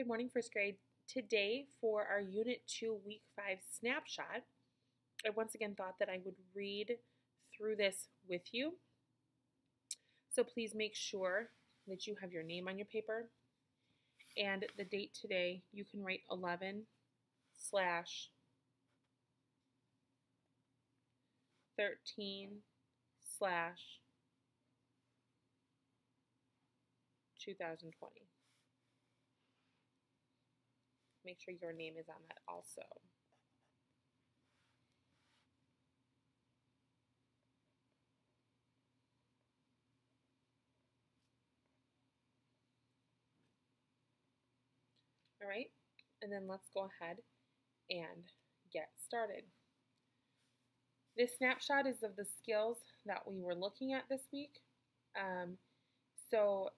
Good morning, first grade. Today, for our Unit 2, Week 5 snapshot, I once again thought that I would read through this with you. So please make sure that you have your name on your paper and the date today. You can write 11 slash 13 slash 2020. Make sure your name is on that also. All right, and then let's go ahead and get started. This snapshot is of the skills that we were looking at this week. Um, so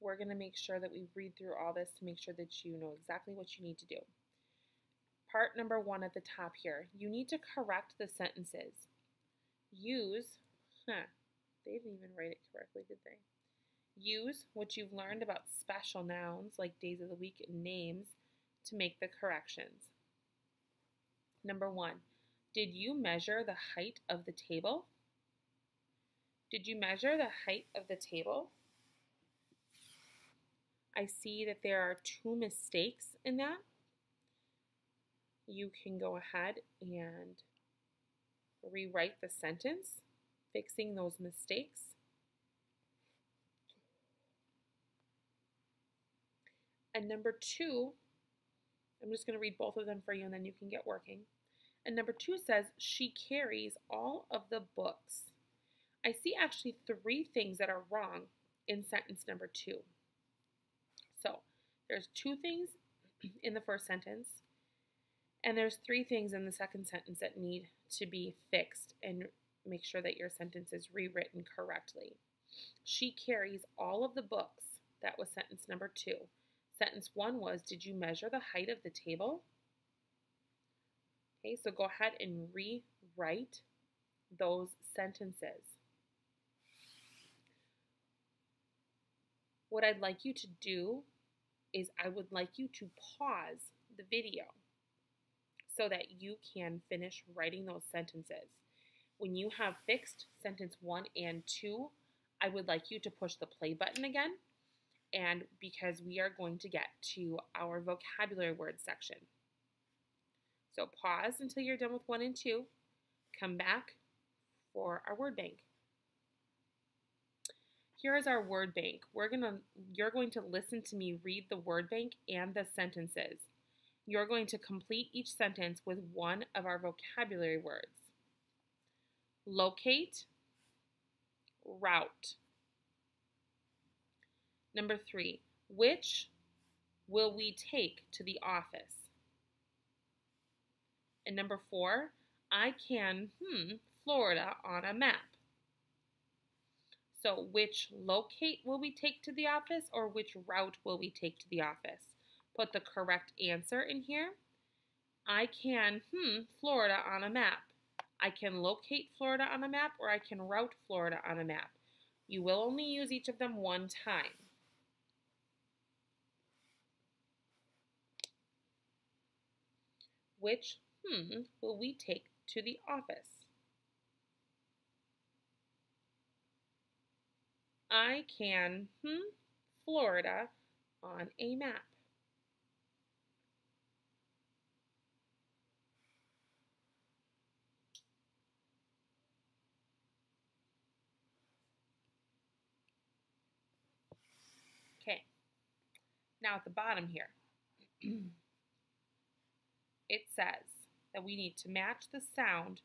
we're going to make sure that we read through all this to make sure that you know exactly what you need to do. Part number one at the top here, you need to correct the sentences. Use, huh, they didn't even write it correctly, did they? Use what you've learned about special nouns like days of the week and names to make the corrections. Number one, did you measure the height of the table? Did you measure the height of the table? I see that there are two mistakes in that. You can go ahead and rewrite the sentence, fixing those mistakes. And number two, I'm just going to read both of them for you and then you can get working. And number two says, she carries all of the books. I see actually three things that are wrong in sentence number two. So there's two things in the first sentence, and there's three things in the second sentence that need to be fixed and make sure that your sentence is rewritten correctly. She carries all of the books. That was sentence number two. Sentence one was, did you measure the height of the table? Okay, so go ahead and rewrite those sentences. What I'd like you to do is I would like you to pause the video so that you can finish writing those sentences. When you have fixed sentence one and two, I would like you to push the play button again and because we are going to get to our vocabulary word section. So pause until you're done with one and two, come back for our word bank here is our word bank. We're gonna, you're going to listen to me read the word bank and the sentences. You're going to complete each sentence with one of our vocabulary words. Locate, route. Number three, which will we take to the office? And number four, I can, hmm, Florida on a map. So which locate will we take to the office or which route will we take to the office? Put the correct answer in here. I can, hmm, Florida on a map. I can locate Florida on a map or I can route Florida on a map. You will only use each of them one time. Which, hmm, will we take to the office? I can hmm, Florida on a map. Okay, now at the bottom here, it says that we need to match the sound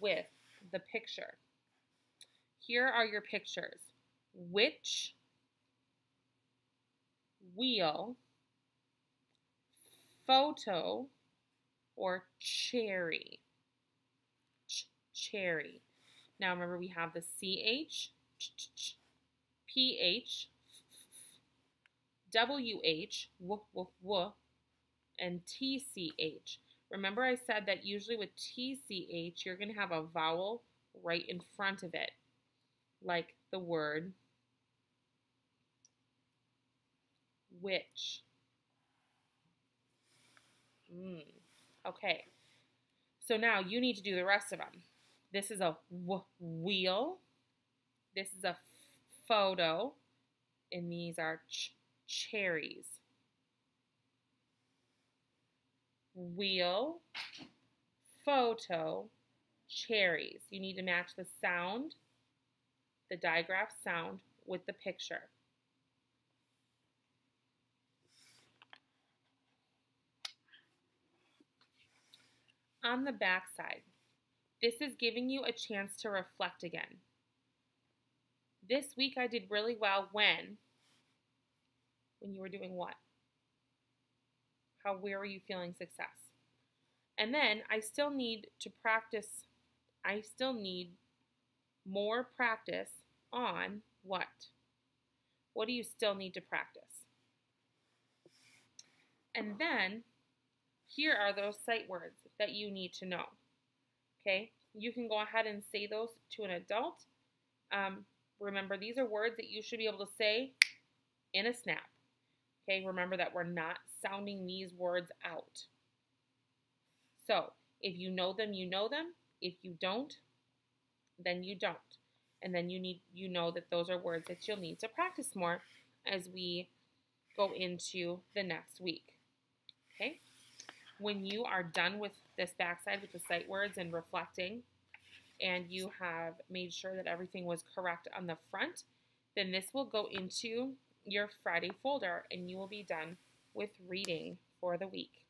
with the picture. Here are your pictures which wheel, photo, or cherry. Ch cherry. Now remember we have the CH, PH, WH, and TCH. Remember I said that usually with TCH, you're going to have a vowel right in front of it, like the word which. Mm. Okay. So now you need to do the rest of them. This is a wheel. This is a photo. And these are ch cherries. Wheel, photo, cherries. You need to match the sound, the digraph sound, with the picture. On the back side, this is giving you a chance to reflect again. This week I did really well when? When you were doing what? How, where were you feeling success? And then I still need to practice, I still need more practice on what? What do you still need to practice? And then here are those sight words that you need to know. Okay, you can go ahead and say those to an adult. Um, remember, these are words that you should be able to say in a snap. Okay, remember that we're not sounding these words out. So, if you know them, you know them. If you don't, then you don't. And then you need you know that those are words that you'll need to practice more as we go into the next week. Okay? When you are done with this backside with the sight words and reflecting, and you have made sure that everything was correct on the front, then this will go into your Friday folder and you will be done with reading for the week.